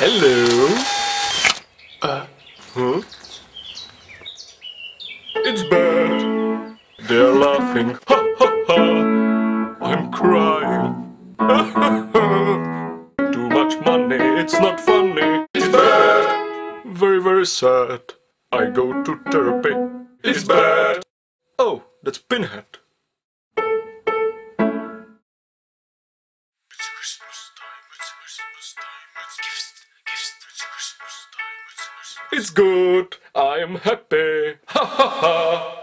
Hello. Uh, huh? It's bad. They're laughing. Ha ha ha. I'm crying. Too much money, it's not funny. It's bad. Very, very sad. I go to therapy. It's bad. Oh, that's Pinhead. It's good. I am happy. Ha ha ha.